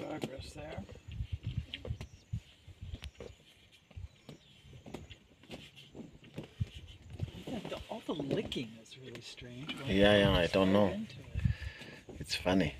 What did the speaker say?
progress there. Yeah, the- All the licking is really strange. Yeah, yeah, I don't know. it. It's funny.